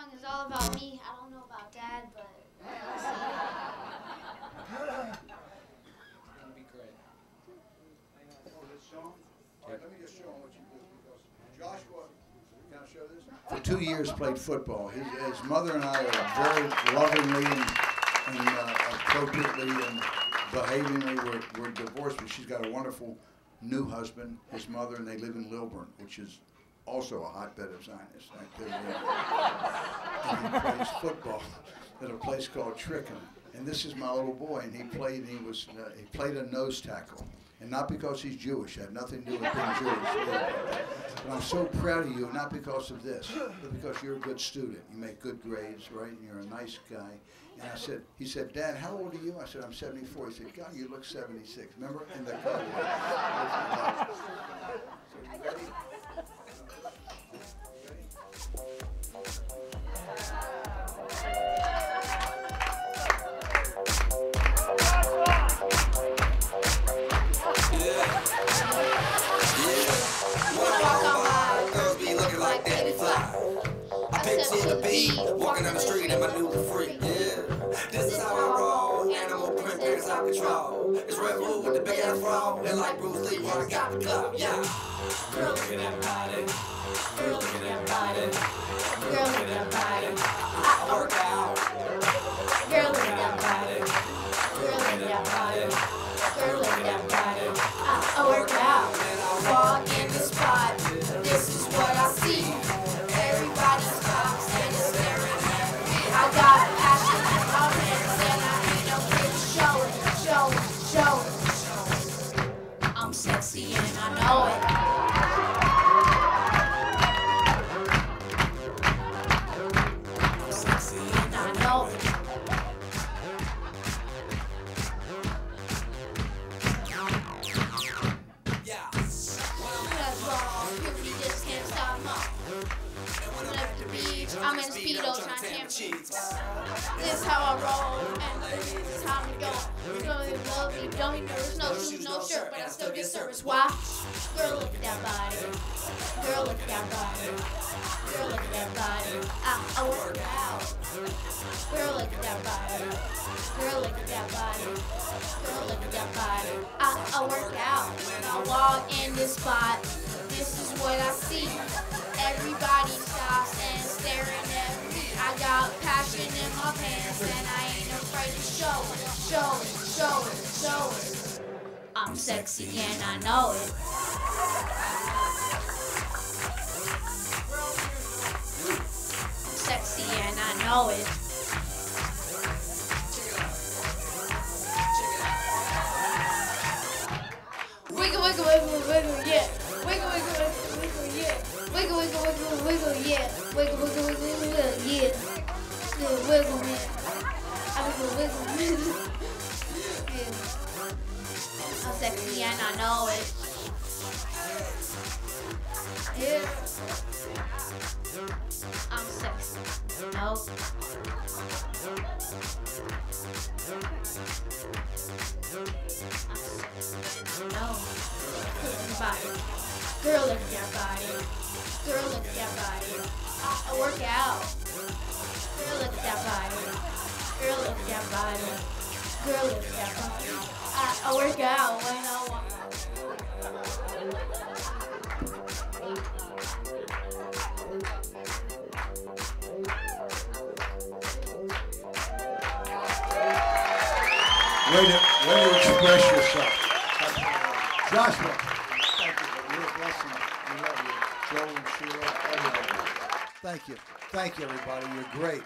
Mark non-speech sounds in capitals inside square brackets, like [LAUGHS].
song is all about me. I don't know about Dad, but That'd be great. This song? All right, let me just show him what you do, because Joshua, can I show this? For two years played football. His, his mother and I are very lovingly and, and uh, appropriately and behavingly, we're, we're divorced, but she's got a wonderful new husband, his mother, and they live in Lilburn, which is also a hotbed of Zionist activity. and he plays football at a place called Trickham. And this is my little boy, and he played. He was uh, he played a nose tackle, and not because he's Jewish. I had nothing to do with being Jewish. But I'm so proud of you, not because of this, but because you're a good student. You make good grades, right? And you're a nice guy. And I said, he said, Dad, how old are you? I said, I'm 74. He said, God, you look 76. Remember? In the car. [LAUGHS] I picture the beat, walking down the street in my new freak, yeah. This is how I roll, animal print, there's out control. It's Red Bull with the big ass roll, and like Bruce Lee, when I got the club, yeah. Girl, look at that body. Girl, look at that body. Girl, know it. I'm know. Yeah. In speedo trying to cheeks. This how I roll, and this is how you don't nervous, no shoes, no shirt, but I still get service. Why? Girl, look at that body. Girl, look at that body. Girl, look at that body. I, I work out. Girl, look at that body. Girl, look at that body. Girl, look at that body. I, I work out when I walk in this spot. This is what I see. Everybody stops and staring at me. I got passion in my pants and I ain't afraid to show it, show it, show it, show it. I'm sexy and I know it. Sexy and I know it. Wiggle, wiggle, wiggle, wiggle, yeah. Wiggle, wiggle, wiggle, wiggle, yeah. Wiggle, wiggle, wiggle, wiggle, yeah. Wiggle, wiggle, wiggle, wiggle, yeah. Still wiggle, man. I wiggle, wiggle, wiggle. Yeah. I'm sexy and I know it. Yeah. I'm sexy. No. No. Girl, look at your body. Girl, look at your body. I, I work out. Girl, look at that body. Girl, look at that body. Girl, that body. I, I work out when I want. Way to, way to express yourself. Joshua. Thank you. You're blessing. We love you. Joe and Sheila, everybody. Thank you. Thank you, everybody. You're great.